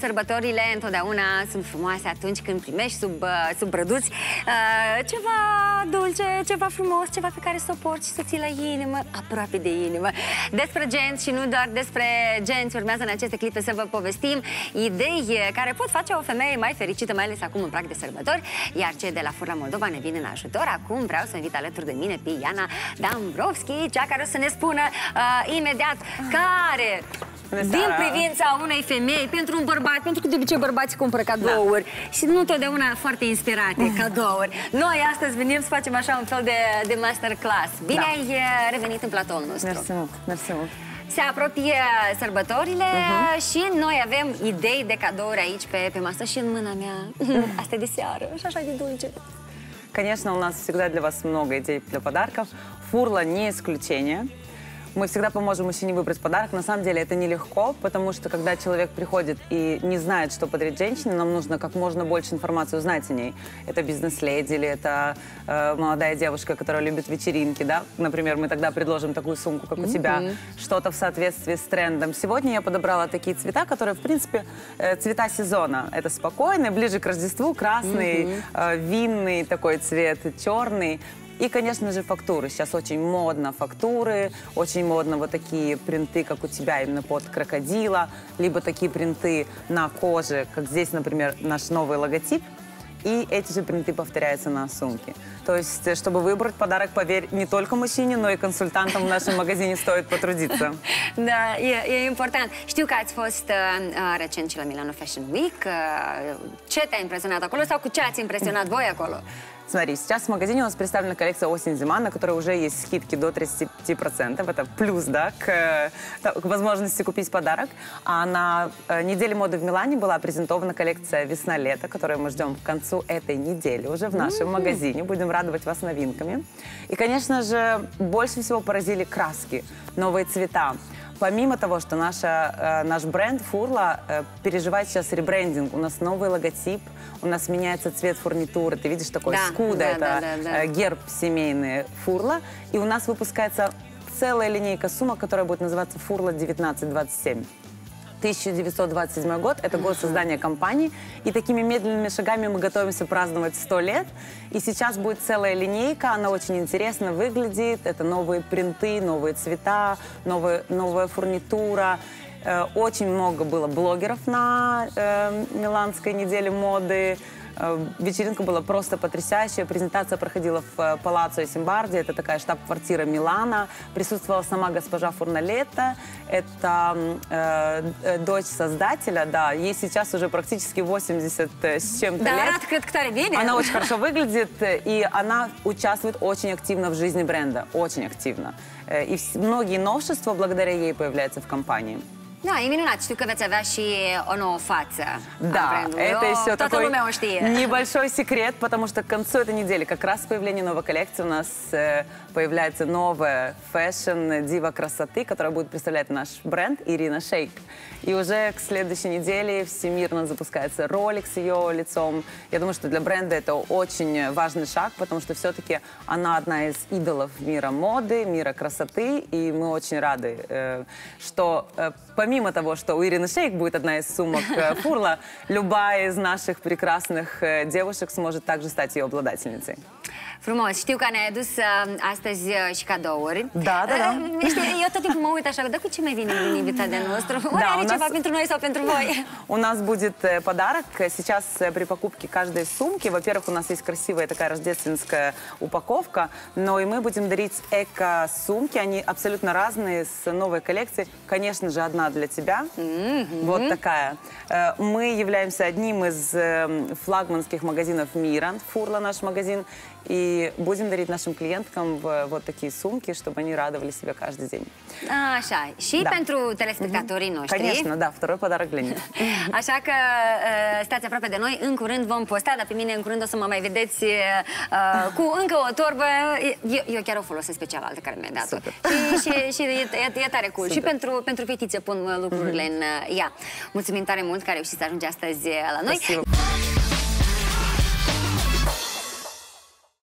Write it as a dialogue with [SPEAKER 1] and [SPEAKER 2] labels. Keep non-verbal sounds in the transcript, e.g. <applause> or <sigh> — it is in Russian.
[SPEAKER 1] Sărbătorile întotdeauna sunt frumoase atunci când primești sub, uh, sub brăduți uh, ceva dulce, ceva frumos, ceva pe care să o porți și să ții la inimă, aproape de inimă. Despre genți și nu doar despre genți urmează în aceste clipe să vă povestim idei care pot face o femeie mai fericită, mai ales acum în prag de sărbători, iar cei de la Furla Moldova ne vin în ajutor. Acum vreau să invit alături de mine pe Iana Dambrovski, cea care o să ne spună uh, imediat care din privința unei femei pentru un bărbat, pentru că de obicei bărbații cumpără cadouri da. și nu totdeauna foarte inspirate cadouri. Noi astăzi venim să facem așa un fel de, de masterclass. Bine da. ai eh, revenit în platoul nostru.
[SPEAKER 2] Mersi mult, mersi mult.
[SPEAKER 1] Se apropie sărbătorile uh-huh. și noi avem idei de cadouri aici pe, pe masă și în mâna mea. <laughs> Asta e de seară și așa de dulce.
[SPEAKER 2] Конечно, у нас всегда для вас много идей для подарков. Фурла не исключение. Мы всегда поможем мужчине выбрать подарок. На самом деле это нелегко, потому что когда человек приходит и не знает, что подарить женщине, нам нужно как можно больше информации узнать о ней. Это бизнес-леди или это э, молодая девушка, которая любит вечеринки, да? Например, мы тогда предложим такую сумку, как у mm-hmm. тебя, что-то в соответствии с трендом. Сегодня я подобрала такие цвета, которые, в принципе, э, цвета сезона. Это спокойный, ближе к Рождеству, красный, mm-hmm. э, винный такой цвет, черный. И, конечно же, фактуры. Сейчас очень модно фактуры, очень модно вот такие принты, как у тебя, именно под крокодила, либо такие принты на коже, как здесь, например, наш новый логотип. И эти же принты повторяются на сумке. То есть, чтобы выбрать подарок, поверь, не только мужчине, но и консультантам в нашем магазине стоит потрудиться.
[SPEAKER 1] Da, e, e important. Știu că ați fost uh, recent și la Milano Fashion Week. Uh, ce te-a impresionat acolo sau cu ce ați impresionat voi acolo?
[SPEAKER 2] Смотри, сейчас в магазине у нас представлена коллекция осень-зима, на которой уже есть скидки до 35%. Это плюс, да, к, к возможности купить подарок. А на э, неделе моды в Милане была презентована коллекция весна-лето, которую мы ждем к концу этой недели уже в нашем mm-hmm. магазине. Будем радовать вас новинками. И, конечно же, больше всего поразили краски, новые цвета. Помимо того, что наша, э, наш бренд Фурла э, переживает сейчас ребрендинг, у нас новый логотип, у нас меняется цвет фурнитуры, ты видишь такой да, скуда, да, это да, да, да. Э, герб семейный Фурла, и у нас выпускается целая линейка сумок, которая будет называться Фурла 1927. 1927 год, это год создания компании, и такими медленными шагами мы готовимся праздновать 100 лет. И сейчас будет целая линейка, она очень интересно выглядит, это новые принты, новые цвета, новые, новая фурнитура. Э, очень много было блогеров на э, Миланской неделе моды, вечеринка была просто потрясающая. Презентация проходила в э, Палаццо Симбарди. Это такая штаб-квартира Милана. Присутствовала сама госпожа Фурналета. Это э, э, дочь создателя, да. Ей сейчас уже практически 80 с чем-то
[SPEAKER 1] да,
[SPEAKER 2] лет.
[SPEAKER 1] Да,
[SPEAKER 2] Она очень хорошо выглядит. И она участвует очень активно в жизни бренда. Очень активно. И многие новшества благодаря ей появляются в компании.
[SPEAKER 1] Da, e minunat. Știu că veți avea și o nouă față
[SPEAKER 2] Да, это еще такой небольшой секрет, потому что к концу этой недели, как раз с появлением новой коллекции, у нас э, появляется новая fashion дива красоты, которая будет представлять наш бренд Ирина Шейк. И уже к следующей неделе всемирно запускается ролик с ее лицом. Я думаю, что для бренда это очень важный шаг, потому что все-таки она одна из идолов мира моды, мира красоты, и мы очень рады, э, что э, помимо того, что у Ирины Шейк будет одна из сумок э, <laughs> Фурла, любая из наших прекрасных девушек сможет также стать ее обладательницей.
[SPEAKER 1] Frumos. Știu că ne-ai adus uh, astăzi uh, și cadouri.
[SPEAKER 2] Da, da, da. Uh,
[SPEAKER 1] știi, eu tot timpul mă uit așa, dar cu ce mai vine un invitat de nostru? Ori да, are нас... ceva pentru noi sau pentru voi?
[SPEAKER 2] У нас будет э, подарок. Сейчас э, при покупке каждой сумки, во-первых, у нас есть красивая такая рождественская упаковка, но и мы будем дарить эко-сумки. Они абсолютно разные, с новой коллекцией. Конечно же, одна для тебя. Mm-hmm. Вот такая. Э, мы являемся одним из флагманских магазинов мира. Фурла наш магазин. И будем дарить нашим клиенткам вот такие sumки, чтобы они радовали себя каждый день.
[SPEAKER 1] Așa, și da. pentru telespectatorii noștri.
[SPEAKER 2] Конечно, да, второй подарок для них. <laughs>
[SPEAKER 1] Așa că stați aproape de noi, în curând vom posta, dar pe mine în curând o să mă mai vedeți uh, cu încă o torbă. Eu, eu chiar o folosesc pe cealaltă care mi-a dat-o. Și, și, și e, e tare cool. Super. Și pentru, pentru fetițe pun lucrurile în ea. Mulțumim tare mult mult că a reușit să ajungi astăzi uh, la noi. Pasiv.